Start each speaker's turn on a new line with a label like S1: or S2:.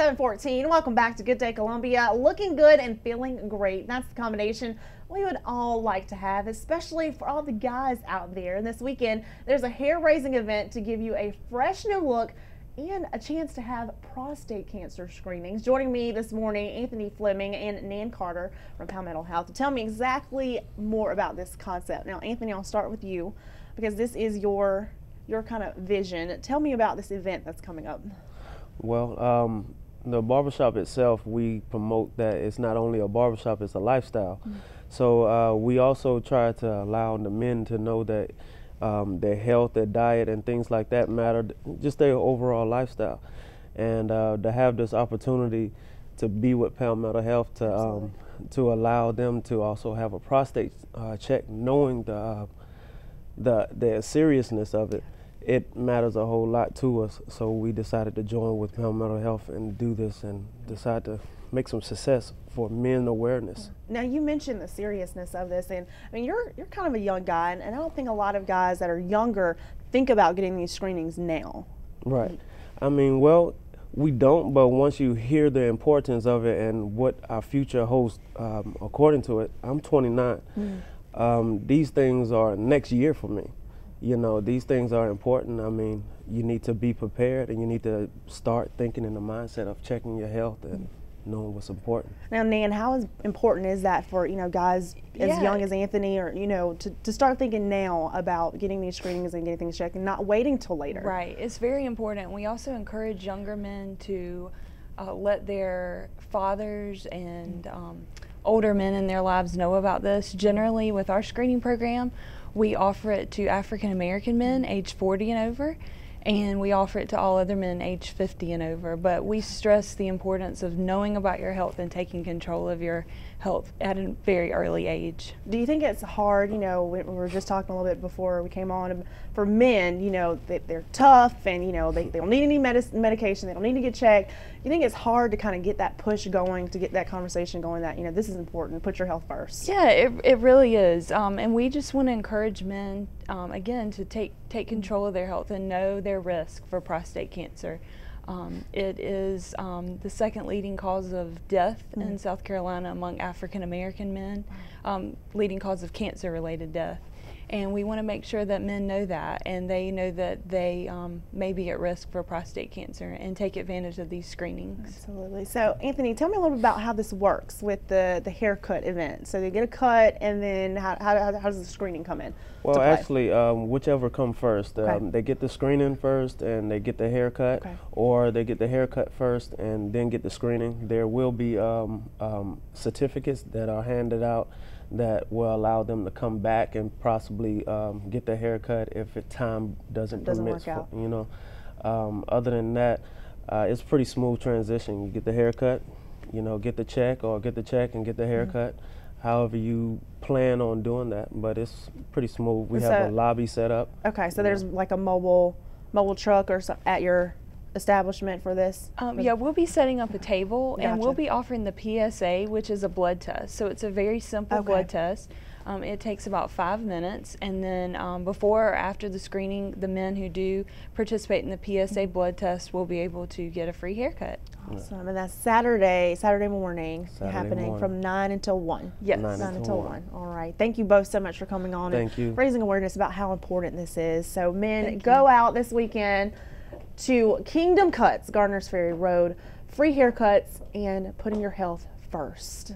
S1: 714. Welcome back to Good Day Columbia. Looking good and feeling great. That's the combination we would all like to have, especially for all the guys out there. And this weekend, there's a hair raising event to give you a fresh new look and a chance to have prostate cancer screenings. Joining me this morning, Anthony Fleming and Nan Carter from Palmetto Health to tell me exactly more about this concept. Now, Anthony, I'll start with you because this is your your kind of vision. Tell me about this event that's coming up.
S2: Well, um, the barbershop itself, we promote that it's not only a barbershop, it's a lifestyle. Mm -hmm. So uh, we also try to allow the men to know that um, their health, their diet, and things like that matter, just their overall lifestyle. And uh, to have this opportunity to be with Palmetto Health to um, to allow them to also have a prostate uh, check, knowing the uh, the the seriousness of it it matters a whole lot to us. So we decided to join with Palmetto Health and do this and decide to make some success for men awareness.
S1: Now you mentioned the seriousness of this, and I mean you're you're kind of a young guy, and, and I don't think a lot of guys that are younger think about getting these screenings now.
S2: Right. I mean, well, we don't, but once you hear the importance of it and what our future holds, um, according to it, I'm 29. Mm. Um, these things are next year for me you know, these things are important. I mean, you need to be prepared and you need to start thinking in the mindset of checking your health and knowing what's important.
S1: Now, Nan, how is important is that for, you know, guys as yeah. young as Anthony or, you know, to, to start thinking now about getting these screenings and getting things checked and not waiting till later?
S3: Right. It's very important. We also encourage younger men to uh, let their fathers and um, older men in their lives know about this. Generally, with our screening program, we offer it to African American men age 40 and over, and we offer it to all other men age 50 and over. But we stress the importance of knowing about your health and taking control of your health at a very early age.
S1: Do you think it's hard, you know, we were just talking a little bit before we came on, for men, you know, they, are tough and, you know, they, they don't need any medication, they don't need to get checked. You think it's hard to kind of get that push going, to get that conversation going that, you know, this is important, put your health first?
S3: Yeah, it, it really is. Um, and we just want to encourage men, um, again, to take, take control of their health and know their risk for prostate cancer. Um, it is um, the second leading cause of death mm. in South Carolina among African American men, um, leading cause of cancer related death. And we want to make sure that men know that and they know that they um, may be at risk for prostate cancer and take advantage of these screenings.
S1: Absolutely. So, Anthony, tell me a little bit about how this works with the, the haircut event. So, they get a cut and then how, how, how does the screening come in?
S2: Well, actually, um, whichever come first. Okay. Um, they get the screening first and they get the haircut, okay. or they get the haircut first and then get the screening. There will be um, um, certificates that are handed out that will allow them to come back and possibly um, get their haircut if it, time doesn't,
S1: doesn't
S2: permit.
S1: For,
S2: you know, um, other than that, uh, it's pretty smooth transition. You get the haircut, you know, get the check or get the check and get the mm-hmm. haircut. Mm -hmm. However you plan on doing that, but it's pretty smooth. We so, have a lobby set up.
S1: Okay, so there's know. like a mobile mobile truck or so at your establishment for this?
S3: Um, yeah, we'll be setting up a table gotcha. and we'll be offering the PSA, which is a blood test. So it's a very simple okay. blood test. Um, it takes about five minutes, and then um, before or after the screening, the men who do participate in the PSA blood test will be able to get a free haircut.
S1: Awesome, and that's Saturday, Saturday morning, Saturday happening morning. from nine until one.
S3: Yes,
S1: nine, nine until, one. one. All right, thank you both so much for coming on
S2: Thank
S1: and
S2: you.
S1: raising awareness about how important this is. So, men, thank go you. out this weekend to Kingdom Kutz, Gardner's Ferry Road, free haircuts, and putting your health first.